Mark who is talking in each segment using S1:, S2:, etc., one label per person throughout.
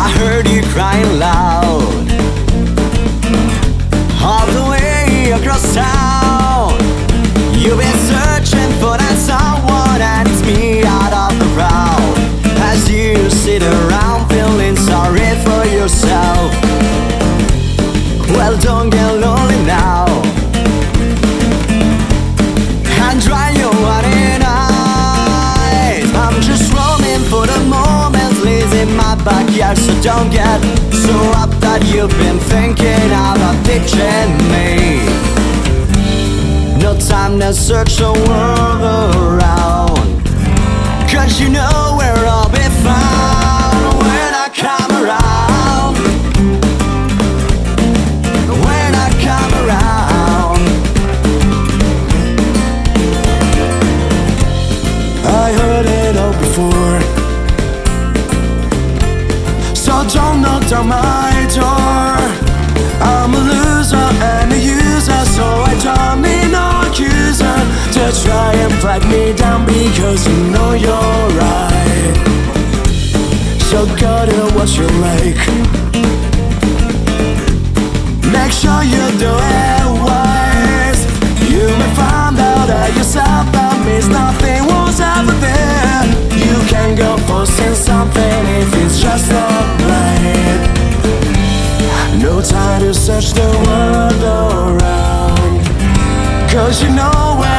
S1: I heard you crying loud. Don't get so up that you've been thinking about ditching me. No time to search the world around. Cause you know where don't knock down my door. I'm a loser and a user, so I don't need no accuser to try and flag me down because you know you're right. So go to what you like. Make sure you do it Cause you know where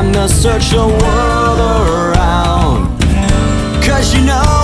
S1: time to search the world around. Cause you know